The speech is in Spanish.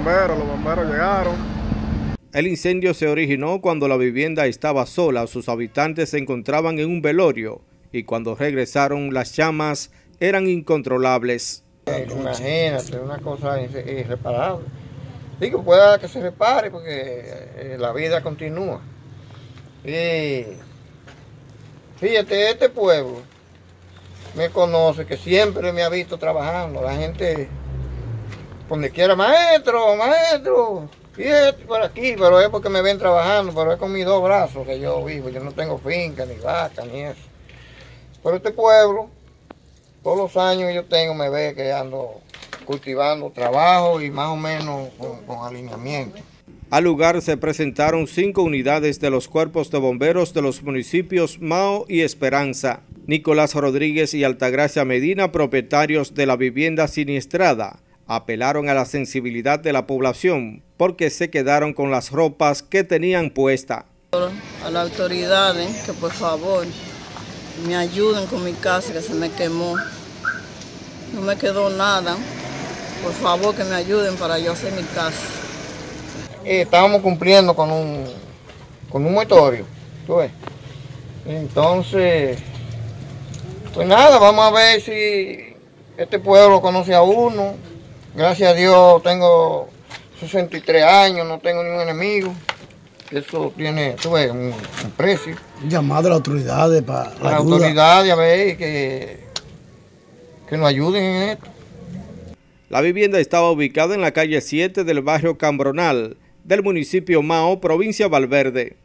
bomberos, los bomberos llegaron. El incendio se originó cuando la vivienda estaba sola, sus habitantes se encontraban en un velorio y cuando regresaron las llamas eran incontrolables. Imagínate, una cosa irreparable. Digo, pueda que se repare porque eh, la vida continúa. Y fíjate, este pueblo me conoce, que siempre me ha visto trabajando. La gente, donde quiera, maestro, maestro, y por aquí, pero es porque me ven trabajando, pero es con mis dos brazos que yo vivo. Yo no tengo finca, ni vaca, ni eso. Pero este pueblo, todos los años yo tengo, me ve que ando cultivando trabajo y más o menos con alineamiento. Al lugar se presentaron cinco unidades de los cuerpos de bomberos de los municipios Mao y Esperanza. Nicolás Rodríguez y Altagracia Medina, propietarios de la vivienda siniestrada, apelaron a la sensibilidad de la población porque se quedaron con las ropas que tenían puesta. A las autoridades que por favor me ayuden con mi casa que se me quemó. No me quedó nada. Por favor que me ayuden para yo hacer mi casa. Eh, estábamos cumpliendo con un, con un motorio, ¿tú ves? Entonces, pues nada, vamos a ver si este pueblo conoce a uno. Gracias a Dios tengo 63 años, no tengo ningún enemigo. Eso tiene, tú ves, un, precio. Llamado a las autoridades para la, autoridades a ver que, que nos ayuden en esto. La vivienda estaba ubicada en la calle 7 del barrio Cambronal del municipio Mao, provincia Valverde.